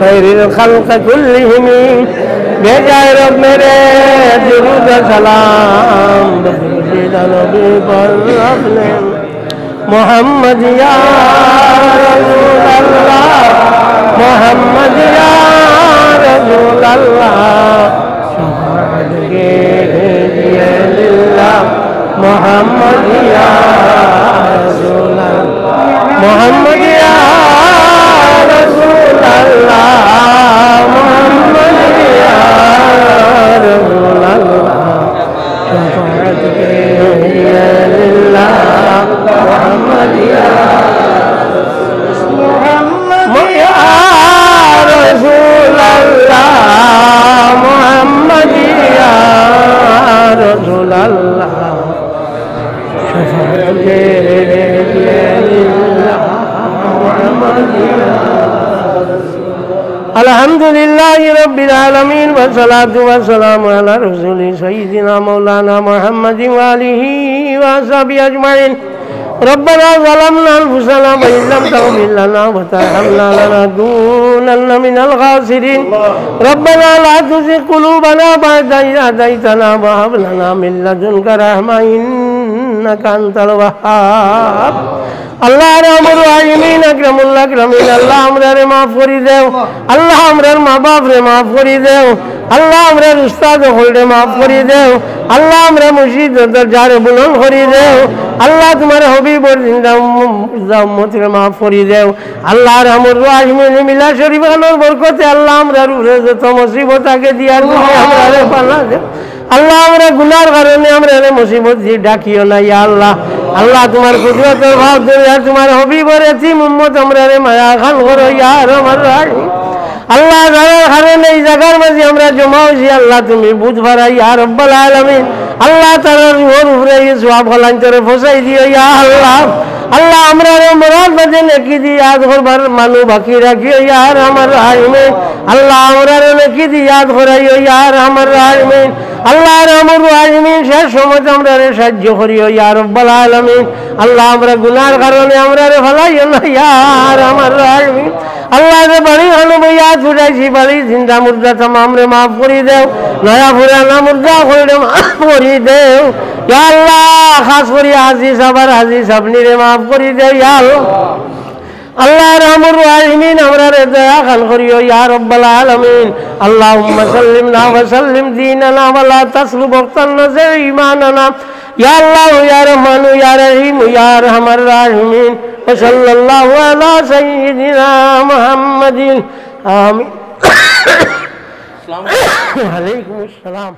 خير الخلق كلهم بجاي رب میرے درود سلام بسید نبی پر اپنے محمد یا رسول اللہ محمد یا رسول اللہ شفاعت کے لیے للہ محمد یا رسول اللہ محمد الحمد لله رب العالمين والصلاة والسلام على رسول سيدنا مولانا محمد وآله وصحبه أجمعين. ربنا ظلمنا أنفسنا وإن لم تغفر لنا وترحمنا لنكونن من الخاسرين ربنا لا تزغ قلوبنا بعد إذ هديتنا وهب لنا من لدنك رحمة إنك أنت الوهاب আল্লাহ রামুর আইমিন আকরামুল আকরামিন আল্লাহ আমরা রে মাফ করি দেও আল্লাহ আমরার মা বাপ রে মাফ করি দেও আল্লাহ আমরার উস্তাদ হল মাফ করি দেও। আল্লাহ আমরা মসজিদ দরজারে বুলন করি দেও। আল্লাহ তোমার হবিবর জিন্দা উম্মত রে মাফ করি দেও। আল্লাহ রামুর আইমিন মিলা শরীফ বরকতে আল্লাহ আমরার উপরে যত মুসিবত আগে দিয়ার আমরা রে পালা দেও। আল্লাহ আমরা গুনার কারণে আমরা রে মুসিবত দিয়ে ডাকিও না, ইয়া আল্লাহ। আল্লাহ তোমার কুদরতের ভাব আর তোমার হবি বলে তি মুম্মত আমরা রে মায়া খান করো ইয়ার আমার রাই আল্লাহ যারা কারণে এই মাঝে আমরা জমা হয়েছি, আল্লাহ তুমি বুধবার ইয়া রব্বাল আলামিন। আল্লাহ তারা রুহর উপরে সব ফলান্তরে ফসাই দিও, ইয়া আল্লাহ। আল্লাহ আমরা রে মরাদ মাঝে নেকি দি, ইয়াদ করবার মানু বাকি রাখিও ইয়ার আমার রাহিমে আল্লাহ আমরা নেকি দি, ইয়াদ ইয়ার আমার রাহিমে আল্লাহ রামুর রাহিমিন শেষ সময় আমরা সাহায্য করিও, ইয়া রব্বাল আলামিন। আল্লাহ আমরা গুনার কারণে আমরা রে ফলাইও না ইয়ার আমার রাহিমিন। আল্লাহ রে বাড়ি হানো বইয়া ছুটাইছি বাড়ি জিন্দা মুর্দা তামাম রে মাফ করি দেও নয়া ফুরানা মুর্দা করে মাফ করি দেও ইয়া আল্লাহ খাস করি হাজি সাবার হাজি সাবনি রে মাফ করি দেও ইয়া আল্লাহ আল্লাহ রামুর রাহিমিন আমরা রে দয়া খান করিও ইয়া রব্বাল আলামিন আল্লাহুম্মা সাল্লিমনা ওয়া সাল্লিম দীনানা ওয়া লা তাসলুব ওয়াক্তানা যে ঈমানানা ইয়া আল্লাহ ইয়া রহমান ইয়া রহিম ইয়া আরহামার রাহিমিন ওয়া সাল্লাল্লাহু আলা সাইয়্যিদিনা মুহাম্মাদিন আমিন वालेकुम अस्सलाम